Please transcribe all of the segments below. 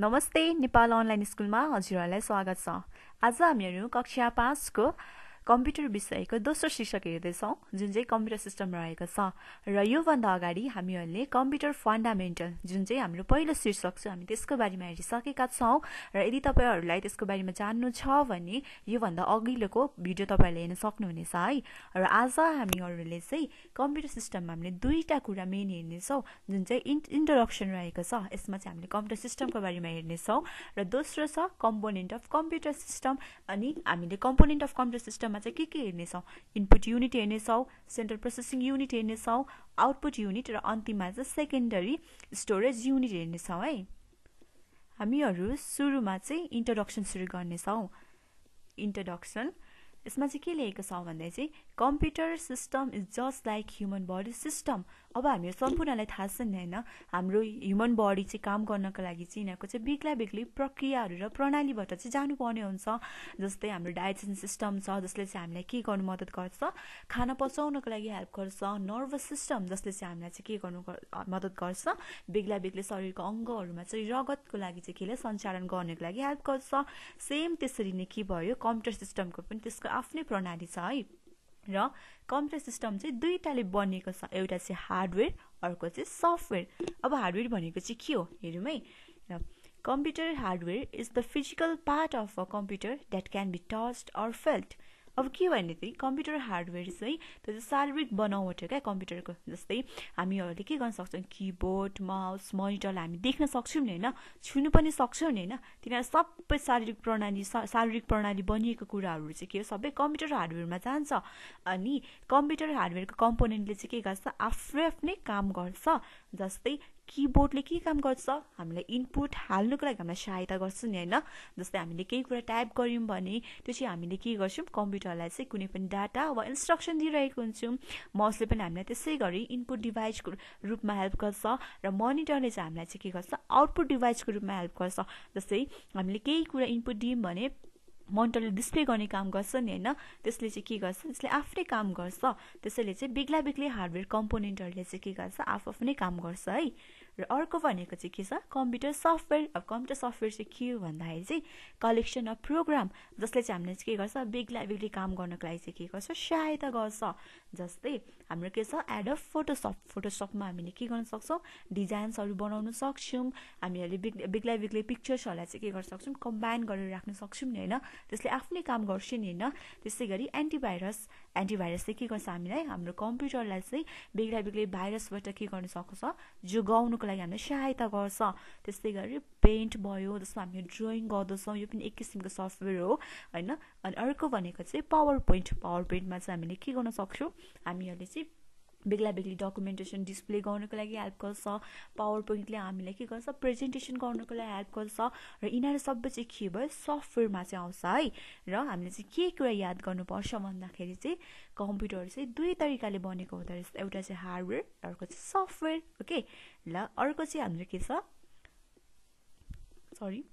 नमस्ते नेपाल अनलाइन स्कुलमा हजुरहरूलाई स्वागत छ। आज हामीहरू कक्षा पाँचको कम्प्युटर विषयको दोस्रो शीर्षक हेर्दैछौँ जुन चाहिँ कम्प्युटर सिस्टम रहेको छ। र योभन्दा अगाडि हामीहरूले कम्प्युटर फन्डामेन्टल जुन चाहिँ हाम्रो पहिलो शीर्षक छ हामी त्यसको बारेमा हेरिसकेका छौँ। र यदि तपाईँहरूलाई त्यसको बारेमा जान्नु छ भने योभन्दा अघिल्लोको भिडियो तपाईँहरूले हेर्न सक्नुहुनेछ है। र आज हामीहरूले चाहिँ कम्प्युटर सिस्टममा हामीले दुईवटा कुरा मेन हेर्नेछौँ जुन चाहिँ इन् इन्ट्रोडक्सन रहेको छ यसमा चाहिँ हामीले कम्प्युटर सिस्टमको बारेमा हेर्नेछौँ। र दोस्रो छ कम्पोनेन्ट अफ कम्प्युटर सिस्टम अनि हामीले कम्पोनेन्ट अफ कम्प्युटर सिस्टम सिस्टममा चाहिँ के के हेर्नेछौँ? इनपुट युनिट हेर्नेछौँ सेन्ट्रल प्रोसेसिङ युनिट हेर्नेछौँ आउटपुट युनिट र अन्तिममा चाहिँ सेकेन्डरी स्टोरेज युनिट हेर्नेछौँ है। हामीहरू सुरुमा चाहिँ इन्ट्रोडक्सन सुरु गर्नेछौँ। इन्ट्रोडक्सन यसमा चाहिँ के लेखेको छ भन्दा चाहिँ computer system is just like human body system अब हामीहरू सम्पूर्णलाई थाहा छ नि होइन? हाम्रो ह्युमन बडी चाहिँ काम गर्नको लागि चाहिँ यिनीहरूको चाहिँ बेग्ला बेग्लै प्रक्रियाहरू र प्रणालीबाट चाहिँ जानुपर्ने हुन्छ। जस्तै हाम्रो डाइजेसन सिस्टम छ जसले चाहिँ हामीलाई के गर्नु मद्दत गर्छ? खाना पचाउनको लागि हेल्प गर्छ। नर्भस सिस्टम जसले चाहिँ हामीलाई चाहिँ के गर्नु मद्दत गर्छ? बेग्ला बेग्लै शरीरको अङ्गहरूमा चाहिँ रगतको लागि चाहिँ केले सञ्चालन गर्नको लागि हेल्प गर्छ। सेम त्यसरी नै के भयो? कम्प्युटर सिस्टमको पनि त्यसको आफ्नै प्रणाली छ है। र कम्प्युटर सिस्टम चाहिँ दुईवटाले बनिएको छ। एउटा चाहिँ हार्डवेयर अर्को चाहिँ सफ्टवेयर। अब हार्डवेयर भनेको चाहिँ के हो? हेरौँ है। र computer hardware is the physical part of a computer that can be touched or felt अब के भने चाहिँ कम्प्युटर हार्डवेयर चाहिँ त्यो चाहिँ शारीरिक बनावट हो क्या कम्प्युटरको जस्तै हामीहरूले के गर्न सक्छौँ? किबोर्ड माउस मोनिटरलाई हामी देख्न सक्छौँ नि होइन? छुनु पनि सक्छौँ नि होइन? तिनीहरू सबै शारीरिक प्रणाली शारीरिक प्रणाली बनिएको कुराहरू चाहिँ के हो? सबै कम्प्युटर हार्डवेयरमा जान्छ। अनि कम्प्युटर हार्डवेयरको कम्पोनेन्टले चाहिँ के गर्छ? आफ्नै आफ्नै काम गर्छ। जस्तै किबोर्डले के काम गर्छ? हामीलाई इनपुट हाल्नुको लागि हामीलाई सहायता गर्छ नि होइन? जस्तै हामीले केही कुरा टाइप गऱ्यौँ भने त्यो चाहिँ हामीले के गर्छौँ? कम्प्युटरलाई चाहिँ कुनै पनि डाटा वा इन्स्ट्रक्सन दिइरहेको हुन्छौँ। माउसले पनि हामीलाई त्यसै गरी इनपुट डिभाइसको रूपमा हेल्प गर्छ र मोनिटरले चाहिँ हामीलाई चाहिँ के गर्छ? आउटपुट डिभाइसको रूपमा हेल्प गर्छ। जस्तै हामीले केही कुरा इनपुट दियौँ भने मोनिटरले डिस्प्ले गर्ने काम गर्छ नि होइन? त्यसले चाहिँ के गर्छ? त्यसले आफ्नै काम गर्छ। त्यसैले चाहिँ बेग्ला बेग्लै हार्डवेयर कम्पोनेन्टहरूले चाहिँ के गर्छ? आफ आफ्नै काम गर्छ है। र अर्को भनेको चाहिँ के छ? कम्प्युटर सफ्टवेयर अब कम्प्युटर सफ्टवेयर चाहिँ के हो भन्दाखेरि चाहिँ कलेक्सन अफ प्रोग्राम जसले चाहिँ हामीले चाहिँ के गर्छ? बेग्ला बेग्लै काम गर्नको लागि चाहिँ के गर्छ? सहायता गर्छ। जस्तै हाम्रो के छ? एड अफ फोटोसप फोटोसपमा हामीले के गर्न सक्छौँ? डिजाइन्सहरू बनाउन सक्छौँ। हामीहरूले बेग्ला बेग्ला बेग्लै पिक्चर्सहरूलाई चाहिँ के गर्न सक्छौँ? कम्बाइन गरेर राख्न सक्छौँ नि होइन? त्यसले आफ्नै काम गर्छ नि होइन? त्यसै गरी एन्टिभाइरस एन्टिभाइरस चाहिँ के गर्छ हामीलाई? हाम्रो कम्प्युटरलाई चाहिँ बेग्ला बेग्लै भाइरसबाट के गर्न सक्छ? जोगाउनुको लागि हामीलाई सहायता गर्छ। त्यस्तै गरी पेन्ट भयो जसमा हामी ड्रइङ गर्दछौँ यो पनि एक किसिमको सफ्टवेयर हो होइन? अनि अर्को भनेको चाहिँ पावर पोइन्ट पावर पोइन्टमा चाहिँ हामीले के गर्न सक्छौँ? हामीहरूले चाहिँ बेग्ला बेग्ली डकुमेन्टेसन डिस्प्ले गर्नुको लागि हेल्प गर्छ। पावर पोइन्टले हामीलाई के गर्छ? प्रेजेन्टेसन गर्नुको लागि हेल्प गर्छ। र यिनीहरू सबै चाहिँ के भयो? सफ्टवेयरमा चाहिँ आउँछ है। र हामीले चाहिँ के कुरा याद गर्नुपर्छ भन्दाखेरि चाहिँ कम्प्युटर चाहिँ दुई तरिकाले बनेको हुँदो रहेछ। एउटा चाहिँ हार्डवेयर अर्को चाहिँ सफ्टवेयर ओके ल अर्को चाहिँ हाम्रो के छ? Sorry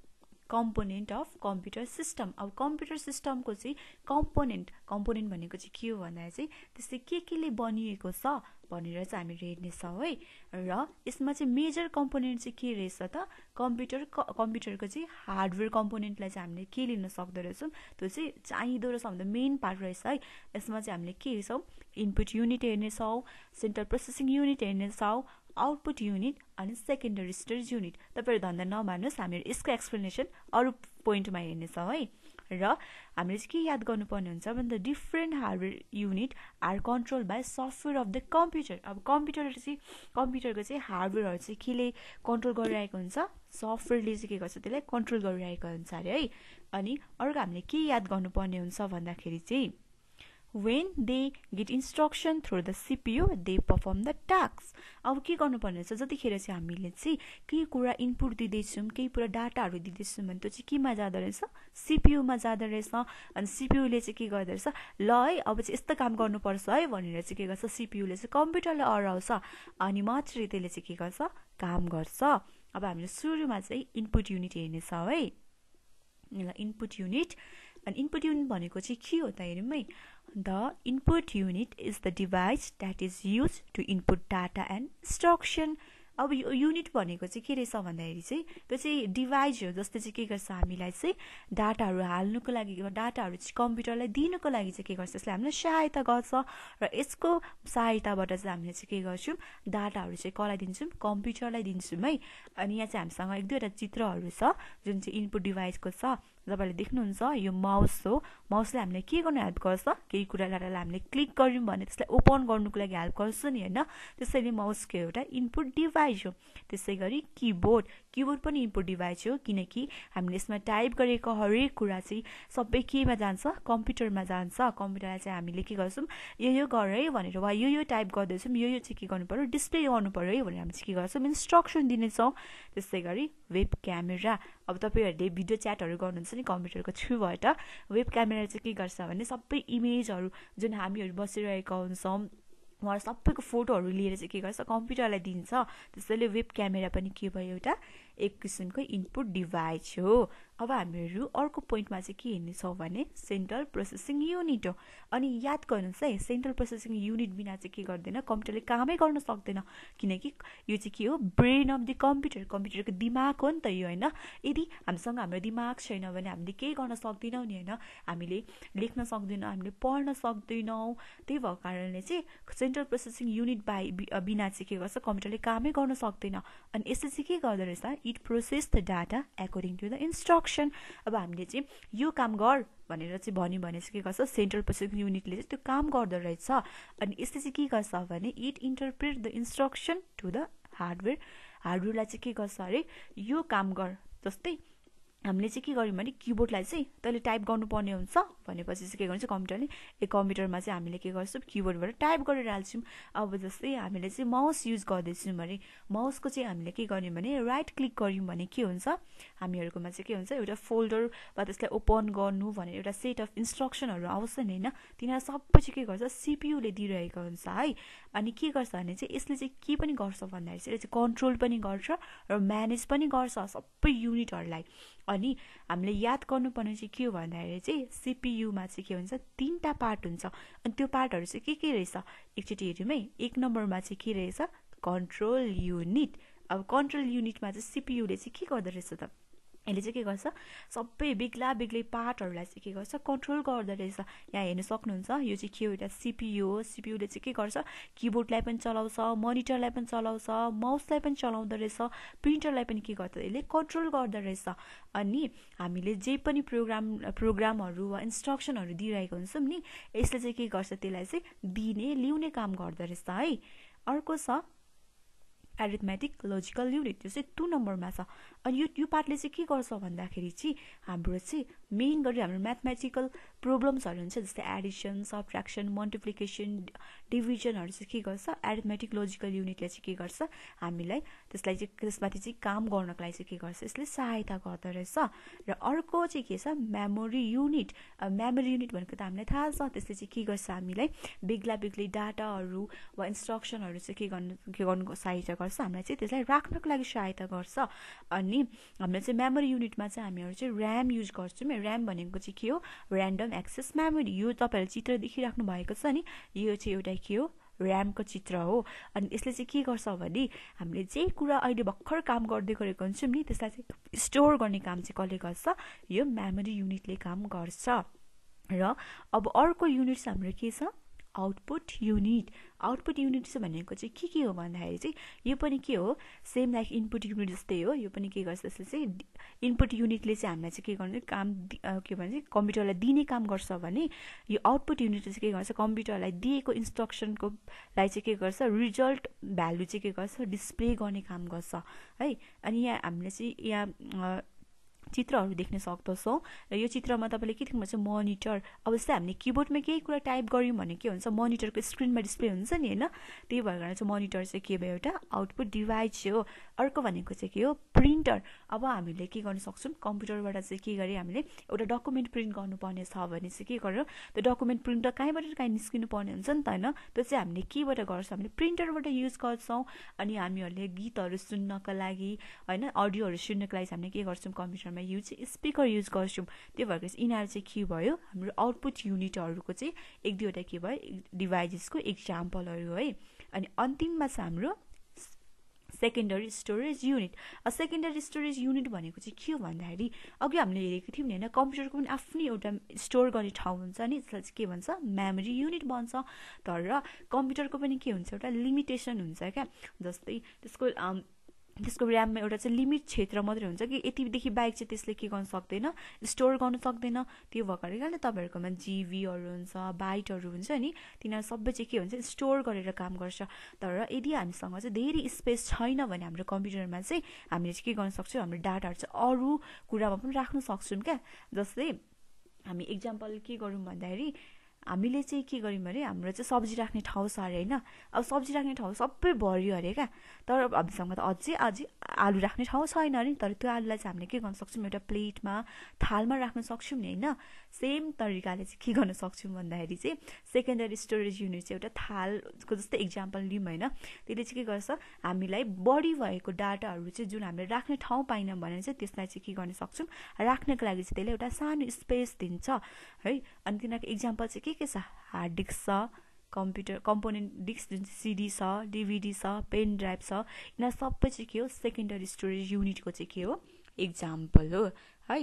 component of computer system अब कम्प्युटर सिस्टमको चाहिँ कम्पोनेन्ट कम्पोनेन्ट भनेको चाहिँ के हो भन्दाखेरि चाहिँ त्यस्तै के केले बनिएको छ भनेर चाहिँ हामीले हेर्नेछौँ है। र यसमा चाहिँ मेजर कम्पोनेन्ट चाहिँ के रहेछ त? कम्प्युटर कम्प्युटरको चाहिँ हार्डवेयर कम्पोनेन्टलाई चाहिँ हामीले के लिन सक्दो रहेछौँ? त्यो चाहिँ चाहिँदो रहेछ भन्दा मेन पार्ट रहेछ है। यसमा चाहिँ हामीले के हेर्छौँ? इनपुट युनिट हेर्नेछौँ सेन्ट्रल प्रोसेसिङ युनिट हेर्नेछौँ आउटपुट युनिट अनि सेकेन्डरी स्टोरेज युनिट तपाईँहरू धन्दा नमान्नुहोस् हामीहरू यसको एक्सप्लेनेसन अरू पोइन्टमा हेर्नेछौँ है र हामीले चाहिँ के याद गर्नुपर्ने हुन्छ भने the different hardware unit are control by software of the computer अब कम्प्युटर चाहिँ कम्प्युटरको चाहिँ हार्डवेयरहरू चाहिँ केले कन्ट्रोल गरिरहेको हुन्छ सफ्टवेयरले चाहिँ के गर्छ त्यसलाई कन्ट्रोल गरिरहेको हुन्छ अरे है अनि अर्को हामीले के याद गर्नुपर्ने हुन्छ भन्दाखेरि चाहिँ when they get instruction through the CPU they perform the task अब के गर्नुपर्ने रहेछ? जतिखेर चाहिँ हामीले चाहिँ केही कुरा इनपुट दिँदैछौँ केही कुरा डाटाहरू दिँदैछौँ भने त्यो चाहिँ केमा जाँदो रहेछ? सिपियुमा जाँदो रहेछ। अनि सिपियुले चाहिँ के गर्दो रहेछ? ल है अब चाहिँ यस्तो काम गर्नुपर्छ है भनेर चाहिँ के गर्छ? सिपियुले चाहिँ कम्प्युटरलाई अराउँछ अनि मात्रै त्यसले चाहिँ के गर्छ? काम गर्छ। अब हामीले सुरुमा चाहिँ इनपुट युनिट हेर्नेछौँ है। इनपुट युनिट अनि इनपुट युनिट भनेको चाहिँ के हो त हेरौँ है। The input unit is the device that is used to input data and instruction. अब यो युनिट भनेको चाहिँ के रहेछ भन्दाखेरि चाहिँ त्यो चाहिँ डिभाइस हो जस्तै चाहिँ के गर्छ हामीलाई चाहिँ डाटाहरू हाल्नुको लागि डाटाहरू चाहिँ कम्प्युटरलाई दिनुको लागि चाहिँ के गर्छ यसले हामीलाई सहायता गर्छ। र यसको सहायताबाट चाहिँ हामीले चाहिँ के गर्छौँ डाटाहरू चाहिँ कसलाई दिन्छौँ? कम्प्युटरलाई दिन्छौँ है। अनि यहाँ चाहिँ हामीसँग एक दुईवटा चित्रहरू छ जुन चाहिँ इनपुट डिभाइसको छ। तपाईँले देख्नुहुन्छ यो माउस हो। माउसले हामीलाई के गर्नु हेल्प गर्छ? केही कुरालाई हामीले क्लिक गऱ्यौँ भने त्यसलाई ओपन गर्नुको लागि हेल्प गर्छ नि होइन? त्यसैले माउसको एउटा इनपुट डिभाइस हो। त्यसै गरी किबोर्ड किबोर्ड पनि इनपुट डिभाइस हो किनकि हामीले यसमा टाइप गरेको हरेक कुरा चाहिँ सबै केमा जान्छ? कम्प्युटरमा जान्छ। कम्प्युटरलाई चाहिँ हामीले के गर्छौँ? यो यो गर है भनेर वा यो यो टाइप गर्दैछौँ यो यो चाहिँ के गर्नु पऱ्यो डिस्प्ले गर्नु पऱ्यो है भनेर हामी चाहिँ के गर्छौँ? इन्स्ट्रक्सन दिनेछौँ त्यसै गरी वेब क्यामेरा। अब तपाईँहरूले भिडियो च्याटहरू गर्नुहुन्छ नि कम्प्युटरको थ्रुबाट वेब क्यामेरा चाहिँ के गर्छ भने सबै इमेजहरू जुन हामीहरू बसिरहेका हुन्छौँ उहाँ सबैको फोटोहरू लिएर चाहिँ के गर्छ? कम्प्युटरलाई दिन्छ। त्यसैले वेब क्यामेरा पनि के भयो एउटा एक किसिमको इनपुट डिभाइस हो। अब हामीहरू अर्को पोइन्टमा चाहिँ के हेर्नेछौँ भने सेन्ट्रल प्रोसेसिङ युनिट हो। अनि याद गर्नुहोस् है सेन्ट्रल प्रोसेसिङ युनिट बिना चाहिँ के गर्दैन कम्प्युटरले कामै गर्न सक्दैन। किनकि यो चाहिँ के हो ब्रेन अफ द कम्प्युटर। कम्प्युटरको दिमाग हो नि त यो होइन? यदि हामीसँग हाम्रो दिमाग छैन भने हामीले केही गर्न सक्दैनौँ नि होइन? हामीले लेख्न सक्दैनौँ हामीले पढ्न सक्दैनौँ। त्यही भएको कारणले चाहिँ सेन्ट्रल प्रोसेसिङ युनिट बाई बिना चाहिँ के गर्छ कम्प्युटरले कामै गर्न सक्दैन। अनि यसले चाहिँ के गर्दो रहेछ it process the data according to the instruction अब हामीले चाहिँ यो काम गर भनेर चाहिँ भन्यो भने चाहिँ के गर्छ? सेन्ट्रल प्रोसेसिङ युनिटले चाहिँ त्यो काम गर्दो रहेछ। अनि यसले चाहिँ के गर्छ भने it interpret the instruction to the hardware हार्डवेयरलाई चाहिँ के गर्छ अरे? यो काम गर। जस्तै हामीले चाहिँ के गर्यौँ भने किबोर्डलाई चाहिँ तैँले टाइप गर्नुपर्ने हुन्छ। भनेपछि चाहिँ के गर्छ कम्प्युटरले ए कम्प्युटरमा चाहिँ हामीले के गर्छौँ किबोर्डबाट टाइप गरेर हाल्छौँ अब जस्तै हामीले चाहिँ माउस युज गर्दैछौँ भने माउसको चाहिँ हामीले के गर्यौँ भने राइट क्लिक गऱ्यौँ भने के हुन्छ? हामीहरूकोमा चाहिँ के हुन्छ एउटा फोल्डर वा त्यसलाई ओपन गर्नु भनेर एउटा सेट अफ इन्स्ट्रक्सनहरू आउँछ नि होइन? तिनीहरू सबै चाहिँ के गर्छ? सिपियुले दिइरहेको हुन्छ है? अनि के गर्छ भने चाहिँ यसले चाहिँ के पनि गर्छ भन्दाखेरि चाहिँ यसले चाहिँ कन्ट्रोल पनि गर्छ र म्यानेज पनि गर्छ सबै युनिटहरूलाई अनि हामीले याद गर्नुपर्ने चाहिँ के हो भन्दाखेरि चाहिँ सिपियुमा चाहिँ के हुन्छ तिनवटा पार्ट हुन्छ। अनि त्यो पार्टहरू चाहिँ के के रहेछ? एकचोटि हेऱ्यौँ है एक नम्बरमा चाहिँ के रहेछ? Control unit. अब कन्ट्रोल युनिटमा चाहिँ सिपियुले चाहिँ के गर्दो रहेछ त? यसले चाहिँ के गर्छ? सबै बेग्ला बेग्लै पार्टहरूलाई चाहिँ के गर्छ? कन्ट्रोल गर्दो रहेछ। यहाँ हेर्नु सक्नुहुन्छ यो चाहिँ के हो? एउटा सिपियु हो। सिपियुले चाहिँ के गर्छ? किबोर्डलाई पनि चलाउँछ मोनिटरलाई पनि चलाउँछ माउसलाई पनि चलाउँदो रहेछ प्रिन्टरलाई पनि के गर्छ यसले कन्ट्रोल गर्दो रहेछ। अनि हामीले जे पनि प्रोग्राम प्रोग्रामहरू वा इन्स्ट्रक्सनहरू दिइरहेको हुन्छौँ नि यसले चाहिँ के गर्छ? त्यसलाई चाहिँ दिने ल्याउने काम गर्दो रहेछ है। अर्को छ एरिथमेटिक लोजिकल युनिट त्यो चाहिँ टु नम्बरमा छ। अनि यो यो पार्टले चाहिँ के गर्छ भन्दाखेरि चाहिँ हाम्रो चाहिँ मेन गरी हाम्रो म्याथमेटिकल प्रब्लम्सहरू हुन्छ जस्तै एडिसन सब्ट्राक्सन मल्टिप्लिकेसन डिभिजनहरू चाहिँ के गर्छ? एरिथमेटिक लोजिकल युनिटले चाहिँ के गर्छ? हामीलाई त्यसलाई चाहिँ त्यसमाथि चाहिँ काम गर्नको लागि चाहिँ के गर्छ? यसले सहायता गर्दो रहेछ। र अर्को चाहिँ के छ? मेमोरी युनिट मेमोरी युनिट भनेको त हामीलाई थाहा छ। त्यसले चाहिँ के गर्छ? हामीलाई बेग्ला बेग्लै डाटाहरू वा इन्स्ट्रक्सनहरू चाहिँ के गर्नु के गर्नुको सहायता गर्छ। हामीलाई चाहिँ त्यसलाई राख्नको लागि सहायता गर्छ। अनि हामीले चाहिँ मेमोरी युनिटमा चाहिँ हामीहरू चाहिँ ऱ्याम युज गर्छौँ। ऱ्याम भनेको चाहिँ के हो? ऱ्यान्डम एक्सेस मेमोरी यो तपाईँहरूले चित्र देखिराख्नु भएको छ नि यो चाहिँ एउटा के हो? ऱ्यामको चित्र हो। अनि यसले चाहिँ के गर्छ भने हामीले जे कुरा अहिले भर्खर काम गर्दै गरेको हुन्छौँ नि त्यसलाई चाहिँ स्टोर गर्ने काम चाहिँ कसले गर्छ? यो मेमोरी युनिटले काम गर्छ। र अब अर्को युनिट चाहिँ हाम्रो के छ? आउटपुट युनिट आउटपुट युनिट भनेको चाहिँ के के हो भन्दाखेरि चाहिँ यो पनि के हो? सेम लाइक इनपुट युनिट जस्तै हो। यो पनि के गर्छ यसले चाहिँ इनपुट युनिटले चाहिँ हामीलाई चाहिँ के गर्ने काम के भन्छ कम्प्युटरलाई दिने काम गर्छ भने यो आउटपुट युनिटले चाहिँ के गर्छ? कम्प्युटरलाई दिएको इन्स्ट्रक्सनको लाई चाहिँ के गर्छ? रिजल्ट भ्यालु चाहिँ के गर्छ? डिस्प्ले गर्ने काम गर्छ। है? अनि यहाँ हामीले चाहिँ यहाँ चित्रहरू देख्न सक्दछौँ र यो चित्रमा तपाईँले के देख्नुहुन्छ मोनिटर अब जस्तै हामीले किबोर्डमा केही कुरा टाइप गऱ्यौँ भने के हुन्छ मोनिटरको स्क्रिनमा डिस्प्ले हुन्छ नि होइन? त्यही भएर चाहिँ मोनिटर चाहिँ के भयो एउटा आउटपुट डिभाइस हो। अर्को भनेको चाहिँ के हो प्रिन्टर अब हामीले के गर्न सक्छौँ कम्प्युटरबाट चाहिँ के गरेँ हामीले एउटा डकुमेन्ट प्रिन्ट गर्नुपर्ने छ भने चाहिँ के गर्यो त्यो डकुमेन्ट प्रिन्टर कहीँबाट कहीँ निस्किनु पर्ने हुन्छ नि त होइन? त्यो चाहिँ हामीले केबाट गर्छौँ हामीले प्रिन्टरबाट युज गर्छौँ अनि हामीहरूले गीतहरू सुन्नको लागि होइन अडियोहरू सुन्नको लागि हामीले के गर्छौँ कम्प्युटरमा युज स्पिकर युज गर्छौँ। त्यो भएर चाहिँ यिनीहरू चाहिँ के भयो? हाम्रो आउटपुट युनिटहरूको चाहिँ एक दुईवटा के भयो? डिभाइजेसको इक्जाम्पलहरू है अनि अन्तिममा चाहिँ हाम्रो secondary storage unit secondary storage unit भनेको चाहिँ के हो भन्दाखेरि अघि हामीले हेरेको थियौँ नि होइन कम्प्युटरको पनि आफ्नै एउटा स्टोर गर्ने ठाउँ हुन्छ नि त्यसलाई चाहिँ के भन्छ? मेमोरी युनिट भन्छ। तर कम्प्युटरको पनि के हुन्छ? एउटा लिमिटेसन हुन्छ क्या। जस्तै त्यसको त्यसको ऱ्याममा एउटा चाहिँ लिमिट क्षेत्र मात्रै हुन्छ कि यतिदेखि बाइक चाहिँ त्यसले के गर्नु सक्दैन स्टोर गर्नु सक्दैन। त्यो भएकोले गर्दा तपाईँहरूकोमा जिबीहरू हुन्छ बाइटहरू हुन्छ नि तिनीहरू सबै चाहिँ के हुन्छ स्टोर गरेर काम गर्छ। तर यदि हामीसँग चाहिँ धेरै स्पेस छैन भने हाम्रो कम्प्युटरमा चाहिँ हामीले चाहिँ के गर्न सक्छौँ हाम्रो डाटाहरू चाहिँ अरू कुरामा पनि राख्न सक्छौँ क्या। जस्तै हामी इक्जाम्पल के गरौँ भन्दाखेरि हामीले चाहिँ के गर्यौँ भने हाम्रो चाहिँ सब्जी राख्ने ठाउँ छ अरे होइन? अब सब्जी राख्ने ठाउँ सबै भरियो अरे क्या। तर हामीसँग त अझै अझै आलु राख्ने ठाउँ छैन नि। तर त्यो आलुलाई चाहिँ हामीले के गर्न सक्छौँ? एउटा प्लेटमा थालमा राख्न सक्छौँ नि होइन? सेम तरिकाले चाहिँ के गर्न सक्छौँ भन्दाखेरि चाहिँ सेकेन्डरी स्टोरेज युनिट चाहिँ एउटा थालको जस्तै इक्जाम्पल लिउँ होइन? त्यसले चाहिँ के गर्छ? हामीलाई बढी भएको डाटाहरू चाहिँ जुन हामीले राख्ने ठाउँ पाइनौँ भने चाहिँ त्यसलाई चाहिँ के गर्न सक्छौँ? राख्नको लागि चाहिँ त्यसले एउटा सानो स्पेस दिन्छ है? अनि तिनीहरूको इक्जाम्पल चाहिँ के के छ? हार्ड डिस्क छ कम्प्युटर कम्पोनेन्ट डिस्क जुन चाहिँ सिडी छ डिभिडी छ पेन ड्राइभ छ यिनीहरू सबै चाहिँ के हो? सेकेन्डरी स्टोरेज युनिटको चाहिँ के हो? इक्जाम्पल हो है?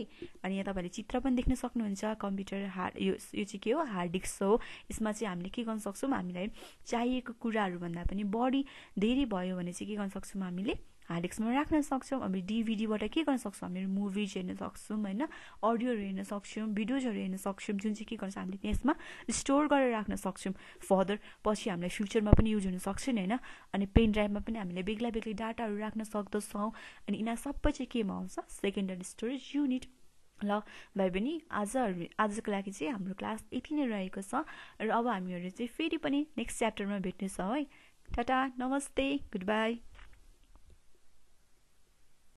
अनि यहाँ तपाईँले चित्र पनि देख्न सक्नुहुन्छ कम्प्युटर हार्ड यो यो चाहिँ के हो? हार्ड डिस्क हो। यसमा चाहिँ हामीले के गर्न सक्छौँ? हामीलाई चाहिएको कुराहरूभन्दा पनि बढी धेरै भयो भने चाहिँ के गर्न सक्छौँ? हामीले हार्डिक्समा राख्न सक्छौँ अब डिभिडीबाट के गर्न सक्छौँ? हामीले मुभिज हेर्न सक्छौँ होइन? अडियोहरू हेर्न सक्छौँ भिडियोजहरू हेर्न सक्छौँ जुन चाहिँ के गर्छ हामीले त्यसमा स्टोर गरेर राख्न सक्छौँ। फर्दर पछि हामीलाई फ्युचरमा पनि युज हुनसक्छ नि होइन? अनि पेन ड्राइभमा पनि हामीले बेग्ला बेग्लै डाटाहरू राख्न सक्दछौँ। अनि यिनीहरू सबै चाहिँ केमा आउँछ? Secondary storage unit. ल भाइ बहिनी आज आजको लागि चाहिँ हाम्रो क्लास यति नै रहेको छ र अब हामीहरू चाहिँ फेरि पनि नेक्स्ट च्याप्टरमा भेट्नेछौँ है। टाटा नमस्ते गुड बाई।